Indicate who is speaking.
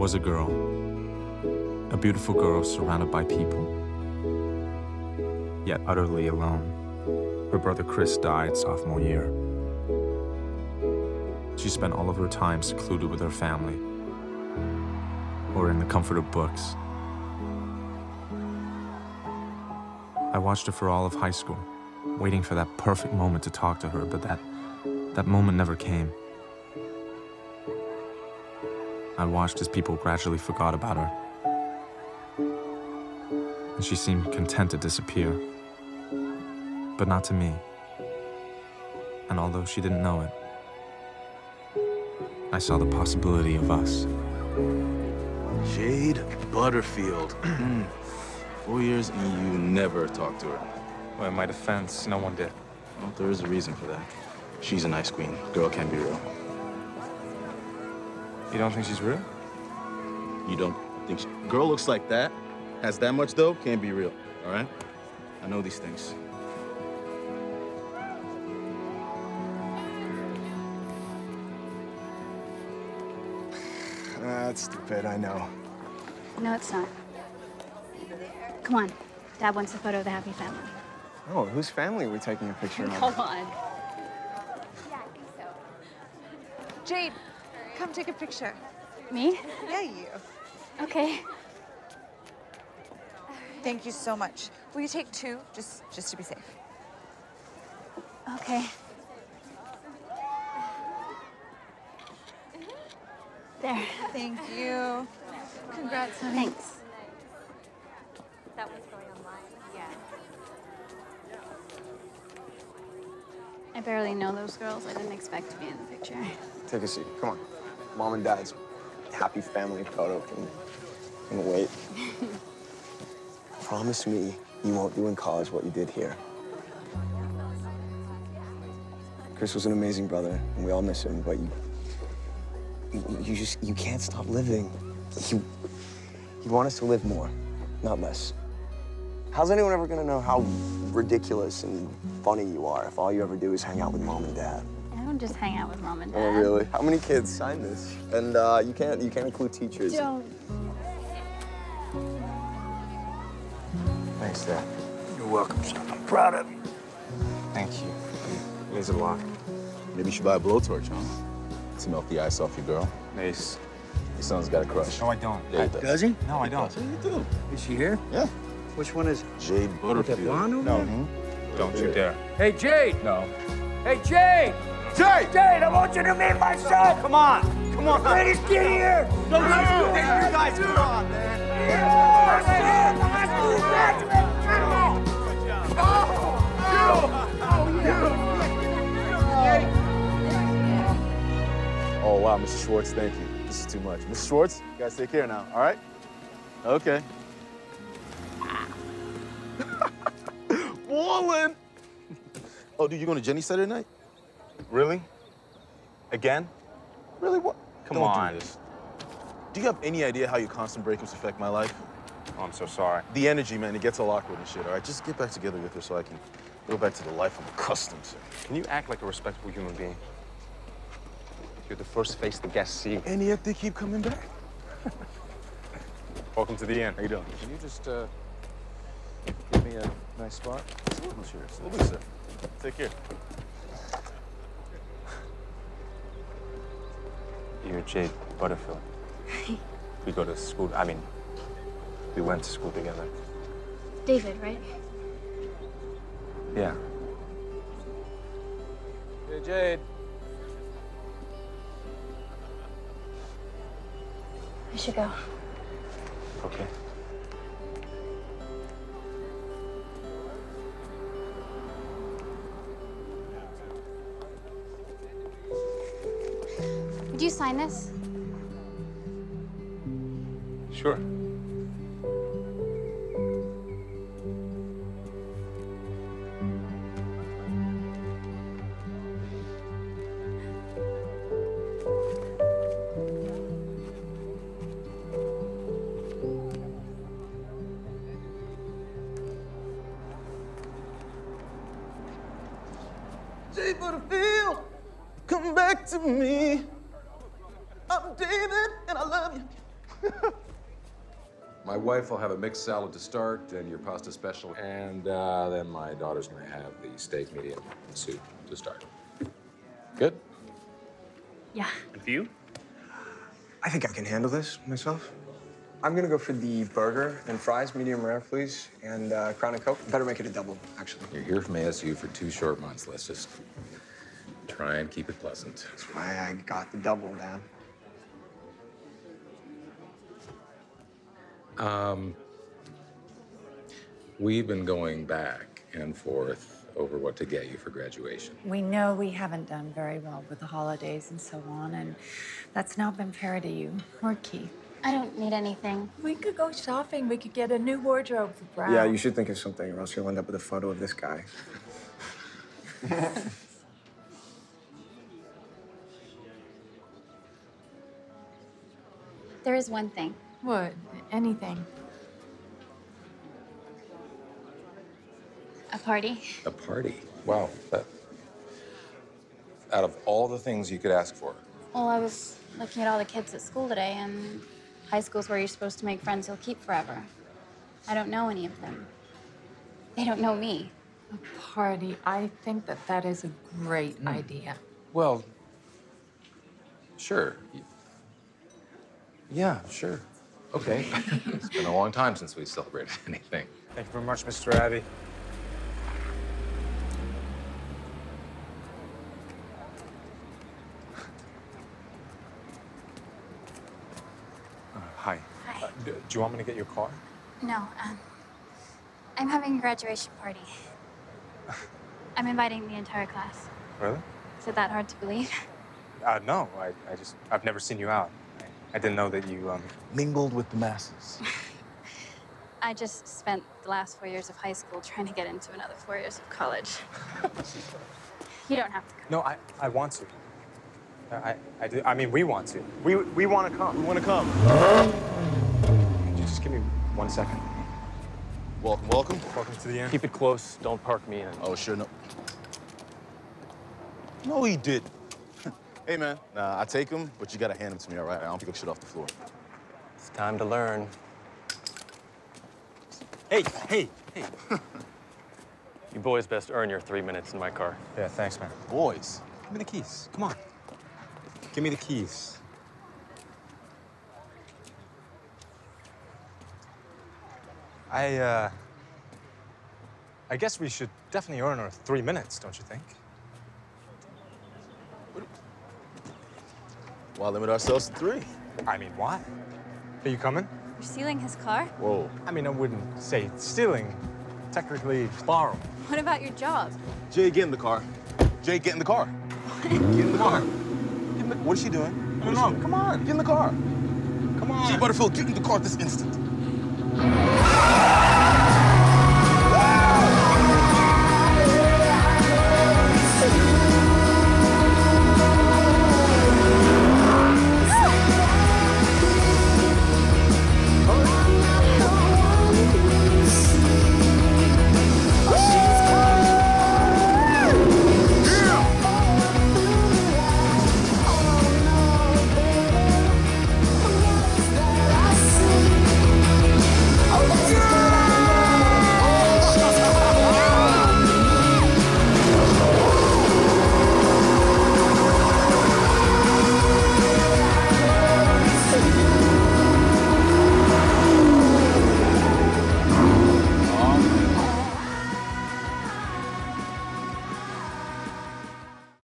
Speaker 1: was a girl, a beautiful girl surrounded by people, yet utterly alone. Her brother Chris died sophomore year. She spent all of her time secluded with her family or in the comfort of books. I watched her for all of high school, waiting for that perfect moment to talk to her, but that, that moment never came. I watched as people gradually forgot about her. And she seemed content to disappear. But not to me. And although she didn't know it, I saw the possibility of us.
Speaker 2: Jade Butterfield. Four years and you never talked to her.
Speaker 1: Well, in my defense, no one did.
Speaker 2: Well, there is a reason for that. She's an ice queen. Girl can't be real.
Speaker 1: You don't think she's real?
Speaker 2: You don't think she... Girl looks like that, has that much dough, can't be real, all right? I know these things.
Speaker 3: Ah, that's stupid, I know.
Speaker 4: No, it's not. Come on. Dad wants a photo of the happy family.
Speaker 3: Oh, whose family are we taking a picture of?
Speaker 4: Come on.
Speaker 5: Jade, come take a picture.
Speaker 4: Me?
Speaker 5: Yeah, you.
Speaker 4: Okay.
Speaker 5: Thank you so much. Will you take two, just just to be safe?
Speaker 4: Okay. There.
Speaker 5: Thank you. Congrats, honey.
Speaker 4: Thanks.
Speaker 6: That one's going online. Yeah.
Speaker 4: I barely know those girls. I didn't expect to be in the picture.
Speaker 3: Take a seat. Come on. Mom and Dad's happy family photo can, can wait. Promise me you won't do in college what you did here. Chris was an amazing brother, and we all miss him, but you, you, you just, you can't stop living. You, you want us to live more, not less. How's anyone ever gonna know how ridiculous and funny you are if all you ever do is hang out with mom and dad?
Speaker 4: I don't just hang out with mom and dad.
Speaker 3: Oh, really? How many kids signed this? And uh, you can't you can't include teachers.
Speaker 4: Don't.
Speaker 3: Thanks, Dad.
Speaker 7: You're welcome, son. I'm proud of you.
Speaker 1: Thank you. It means a lot.
Speaker 2: Maybe you should buy a blowtorch, huh? To melt the ice off your girl.
Speaker 1: Nice.
Speaker 2: Your son's got a crush.
Speaker 1: No, I don't.
Speaker 2: Yeah, he does.
Speaker 7: Does he?
Speaker 1: No, I don't.
Speaker 2: Yeah, you do.
Speaker 7: Is she here?
Speaker 2: Yeah.
Speaker 7: Which one is it?
Speaker 2: Jade
Speaker 7: That
Speaker 2: Butterfield.
Speaker 7: blonde over
Speaker 1: No.
Speaker 7: there?
Speaker 1: Don't you dare.
Speaker 7: Hey, Jade!
Speaker 1: No.
Speaker 7: Hey, Jade! Jade! Jade, I want you to meet my son! Come on! Come on! Ladies, get here! No, no, no! You guys, come on, man!
Speaker 2: Oh, wow, Mr. Schwartz, thank you. This is too much. Mr. Schwartz, you guys take care now, all right? Okay. Wallen! Oh, dude, you going to Jenny Saturday night?
Speaker 1: Really? Again?
Speaker 2: Really? What?
Speaker 1: Come
Speaker 2: Don't
Speaker 1: on.
Speaker 2: do this. Do you have any idea how your constant breakups affect my life?
Speaker 1: Oh, I'm so sorry.
Speaker 2: The energy, man, it gets all awkward and shit, all right? Just get back together with her so I can go back to the life I'm accustomed to.
Speaker 1: Can you act like a respectable human being? You're the first face the guests see.
Speaker 2: And yet they keep coming back.
Speaker 1: Welcome to the inn.
Speaker 2: How you doing? Can you just uh, give me a nice spot? Sure. Absolutely, sir. Take care.
Speaker 1: You're Jade Butterfield. we go to school. I mean, we went to school together.
Speaker 4: David, right?
Speaker 1: Yeah.
Speaker 2: Hey, Jade.
Speaker 4: I should go.
Speaker 1: Okay.
Speaker 4: Sign this?
Speaker 1: Sure.
Speaker 2: Jade Butterfield, come back to me. I'm David and I love you.
Speaker 8: My wife will have a mixed salad to start, and your pasta special, and uh, then my daughter's gonna have the steak medium and soup to start. Good?
Speaker 4: Yeah.
Speaker 9: And for you?
Speaker 3: I think I can handle this myself. I'm gonna go for the burger and fries, medium rare, please, and uh, Crown and Coke. Better make it a double, actually.
Speaker 8: You're here from ASU for two short months. Let's just try and keep it pleasant.
Speaker 3: That's why I got the double, Dad.
Speaker 8: Um, we've been going back and forth over what to get you for graduation.
Speaker 10: We know we haven't done very well with the holidays and so on, and that's not been fair to you or Keith.
Speaker 4: I don't need anything.
Speaker 10: We could go shopping. We could get a new wardrobe for Brown.
Speaker 3: Yeah, you should think of something, or else you'll end up with a photo of this guy.
Speaker 4: There is one thing.
Speaker 10: What? Anything.
Speaker 4: A party.
Speaker 8: A party? Wow. That, out of all the things you could ask for,
Speaker 4: Well, I was looking at all the kids at school today, and high school's where you're supposed to make friends you'll keep forever. I don't know any of them. They don't know me.
Speaker 10: A party. I think that that is a great hmm. idea.
Speaker 8: well, sure. Y- Yeah, sure. Okay. it's been a long time since we celebrated anything.
Speaker 1: Thank you very much, Mr. Abbey. Uh, hi.
Speaker 4: Hi.
Speaker 1: Uh, do, do you want me to get your car?
Speaker 4: No, um, I'm having a graduation party. I'm inviting the entire class.
Speaker 1: Really?
Speaker 4: Is it that hard to believe?
Speaker 1: Uh, no, I, I just, I've never seen you out. I, I didn't know that you, um,
Speaker 2: Mingled with the masses.
Speaker 4: I just spent the last four years of high school trying to get into another four years of college. you don't have to come.
Speaker 1: no, I, I want to. I, I, do, I mean, we want to. We, we want to come.
Speaker 2: We want to come.
Speaker 1: Could you just give me one second?
Speaker 2: Welcome, welcome.
Speaker 1: Welcome to the end.
Speaker 9: Keep it close. Don't park me in.
Speaker 2: Oh, sure, no. No, he did. Hey, man. Nah, I take him, but you gotta hand him to me, all right? I don't pick up shit off the floor.
Speaker 9: It's time to learn.
Speaker 1: Hey, hey, hey.
Speaker 9: You boys best earn your three minutes in my car.
Speaker 1: Yeah, thanks, man.
Speaker 2: Boys.
Speaker 1: Give me the keys. Come on. Give me the keys. I, uh. I guess we should definitely earn our three minutes, don't you think?
Speaker 2: Why limit ourselves to three?
Speaker 1: I mean, why? Are you coming?
Speaker 4: You're stealing his car?
Speaker 2: Whoa.
Speaker 1: I mean, I wouldn't say stealing. Technically, borrow.
Speaker 4: What about your job?
Speaker 2: Jay, get in the car. Jay, get in the car. Get in the car. Get in the, what is she doing? What is
Speaker 1: No,
Speaker 2: she doing?
Speaker 1: come on.
Speaker 2: Get in the car.
Speaker 1: Come on.
Speaker 2: Jay Butterfield, get in the car this instant.